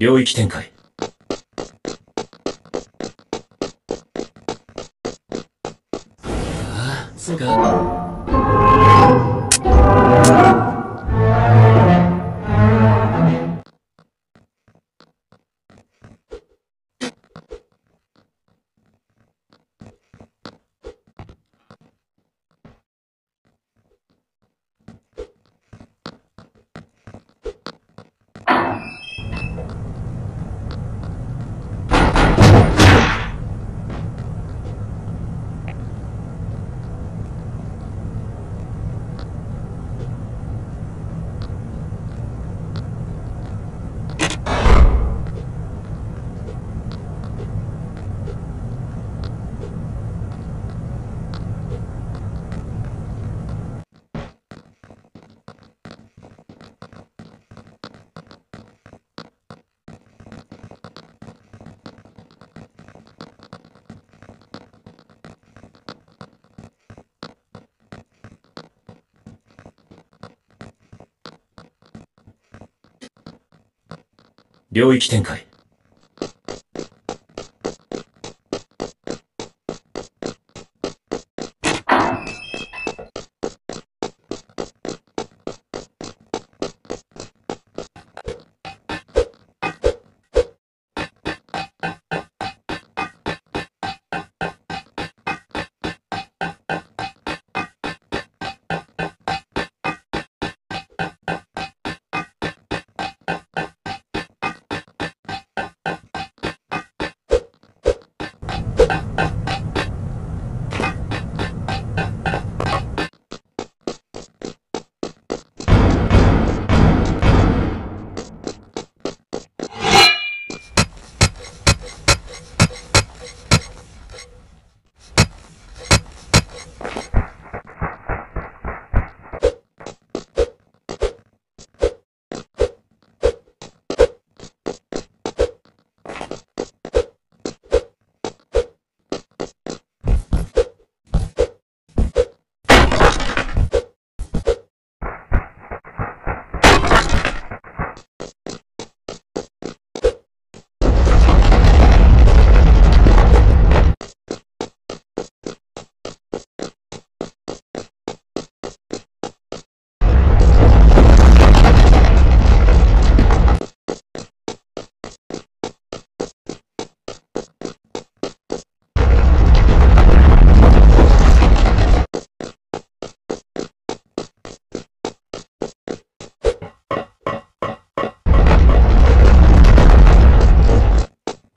領域展開。領域展開。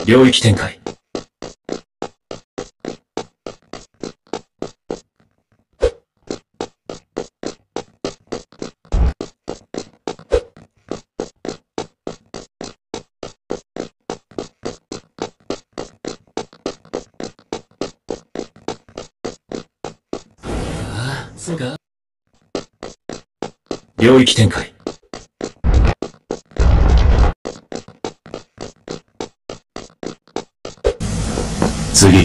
領域展開。ああ、そうか。領域展開。自己